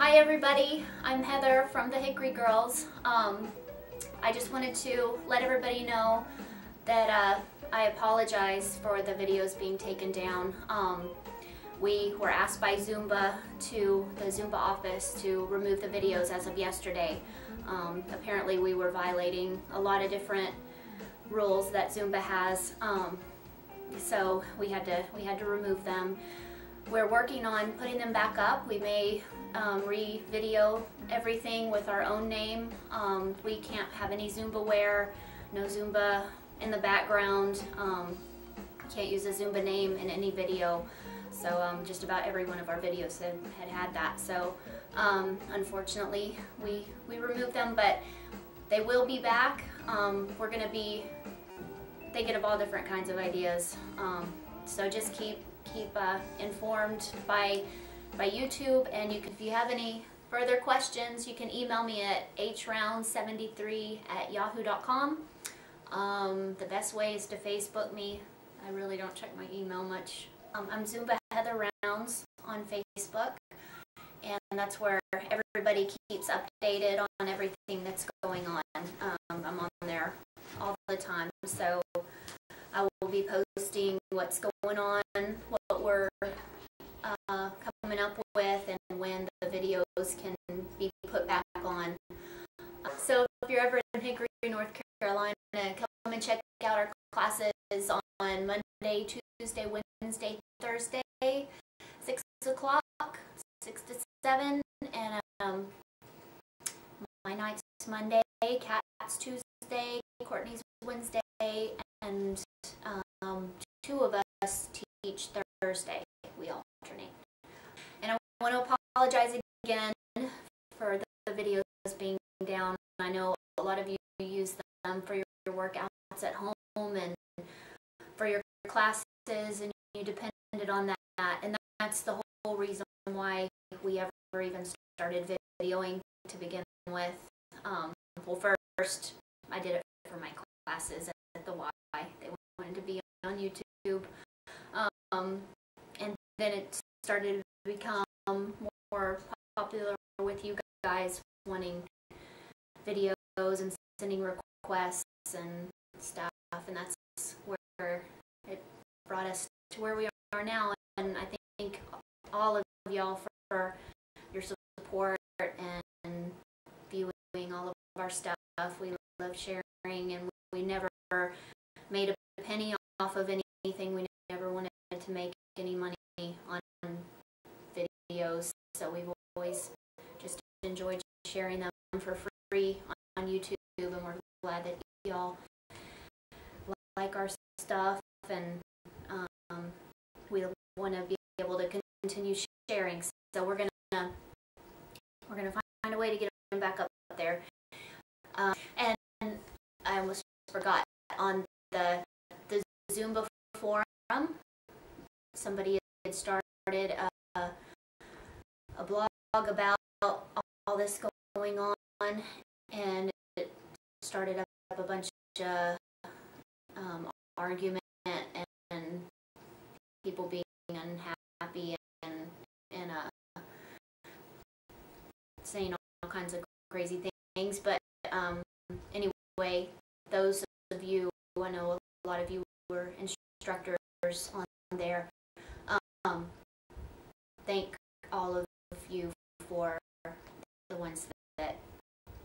Hi everybody, I'm Heather from the Hickory Girls. Um, I just wanted to let everybody know that uh, I apologize for the videos being taken down. Um, we were asked by Zumba to the Zumba office to remove the videos as of yesterday. Um, apparently we were violating a lot of different rules that Zumba has, um, so we had to we had to remove them. We're working on putting them back up. We may um, re-video everything with our own name. Um, we can't have any Zumba wear, no Zumba in the background. Um, can't use a Zumba name in any video. So um, just about every one of our videos had had, had that. So um, unfortunately, we, we removed them, but they will be back. Um, we're going to be thinking of all different kinds of ideas. so just keep keep uh, informed by by YouTube. And you can, if you have any further questions you can email me at hround73 at yahoo.com um, the best way is to Facebook me. I really don't check my email much. Um, I'm Zumba Heather Rounds on Facebook. And that's where everybody keeps updated on everything that's going on. Um, I'm on there all the time. So I will be posting what's going on what we're uh, coming up with and when the videos can be put back on. So if you're ever in Hickory, North Carolina, come and check out our classes on Monday, Tuesday, Wednesday, Thursday, 6 o'clock, 6 to 7, and um, my night's Monday, Cat's Tuesday, Courtney's Wednesday, and um, two of us teach Thursday. We alternate. And I want to apologize again for the videos being down. I know a lot of you use them for your workouts at home and for your classes and you depended on that. And that's the whole reason why we ever even started videoing to begin with. Um, well, first, I did it for my classes at the Y. They wanted to be on YouTube. Um, and then it started to become more popular with you guys wanting videos and sending requests and stuff. And that's where it brought us to where we are now. And I think all of y'all for your support and viewing all of our stuff. We love sharing and we never made a penny off of anything. We never wanted to make any money on videos. So we've always just enjoyed sharing them for free on YouTube and we're glad that y'all like our stuff and um, we want to be able to continue sharing. So we're gonna we're gonna find a way to get them back up there. Um, and, I almost forgot on the the Zumba forum, somebody had started a, a blog about all this going on, and it started up a bunch of um, argument and, and, people being unhappy and and uh, saying all kinds of crazy things. But um, anyway, those of you, I know a lot of you were instructors on there. Um, thank all of you for the ones that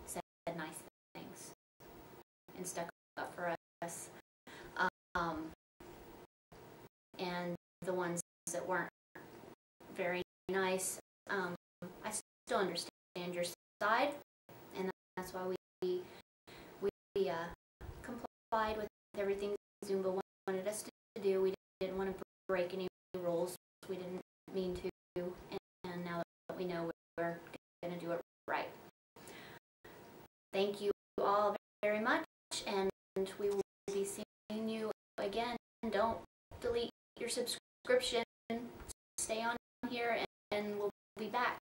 said nice things stuck up for us. Um, and the ones that weren't very nice, um, I still understand your side, and that's why we we uh, complied with everything Zumba wanted us to do. We didn't want to break any rules. We didn't mean to, and, and now that we know we're going to do it right. Thank you all very much, and we will be seeing you again. Don't delete your subscription. Stay on here and, we'll be back.